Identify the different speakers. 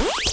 Speaker 1: Bye.